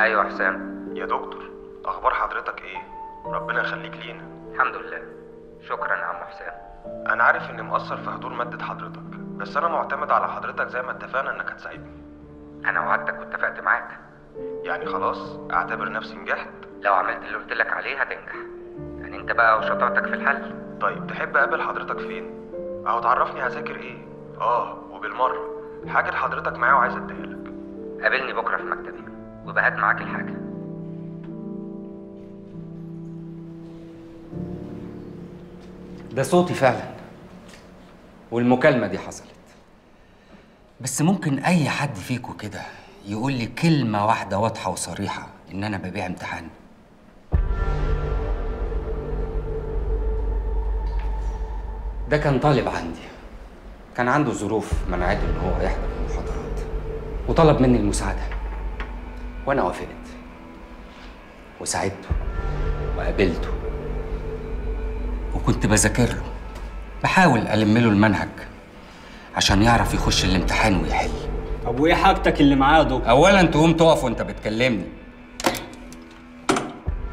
أيوه حسام. يا دكتور أخبار حضرتك إيه؟ ربنا يخليك لينا. الحمد لله. شكرا يا عم حسام. أنا عارف إني مقصر في حضور مادة حضرتك بس أنا معتمد على حضرتك زي ما اتفقنا إنك هتساعدني. أنا وعدتك واتفقت معاك. يعني خلاص أعتبر نفسي نجحت؟ لو عملت اللي قلت لك عليه هتنجح. يعني أنت بقى وشطارتك في الحل. طيب تحب أقابل حضرتك فين؟ اهو تعرفني هذاكر إيه؟ آه وبالمرة. حاجة حضرتك معايا وعايز أديها لك. قابلني بكرة في مكتبي. وبهات معاك الحاجة. ده صوتي فعلا. والمكالمة دي حصلت. بس ممكن أي حد فيكم كده يقول لي كلمة واحدة واضحة وصريحة إن أنا ببيع امتحان. ده كان طالب عندي. كان عنده ظروف منعته إن هو يحضر المحاضرات. وطلب مني المساعدة. وأنا وافقت. وساعدته. وقابلته. وكنت بذاكر له بحاول ألم له المنهج. عشان يعرف يخش الامتحان ويحل. طب وإيه حاجتك اللي معاه يا دكتور؟ أولا تقوم تقف وأنت بتكلمني.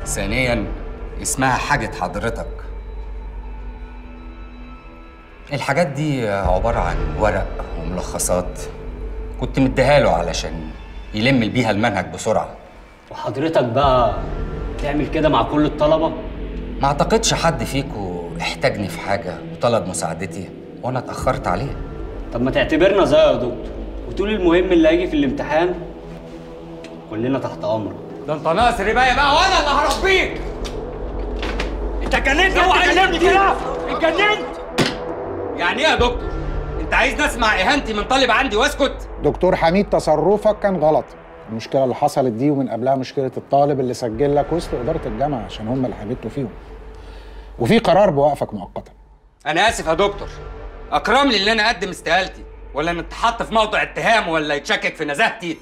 ثانيا اسمها حاجة حضرتك. الحاجات دي عبارة عن ورق وملخصات. كنت مديها له علشان يلم بيها المنهج بسرعة. وحضرتك بقى تعمل كده مع كل الطلبة؟ ما اعتقدش حد فيكم احتاجني في حاجة وطلب مساعدتي وأنا اتأخرت عليه. طب ما تعتبرنا زي يا دكتور. وتقول المهم اللي هيجي في الامتحان كلنا تحت أمرك. ده انت ناقص رباية بقى وأنا اللي هربيك انت جننت اوعى تكلمني كده اتجننت. يعني إيه يا دكتور؟ انت عايز نسمع اهانتي من طالب عندي واسكت؟ دكتور حميد تصرفك كان غلط. المشكلة اللي حصلت دي ومن قبلها مشكلة الطالب اللي سجل لك وسط إدارة الجامعة عشان هم اللي حبيتوا فيهم. وفي قرار بوقفك مؤقتا. أنا آسف يا دكتور. أكرم لي إن أنا أقدم استقالتي. ولا إن أتحط في موضع اتهام ولا يتشكك في نزاهتي.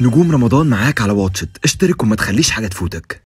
نجوم رمضان معاك على واتشت. اشترك وما تخليش حاجة تفوتك.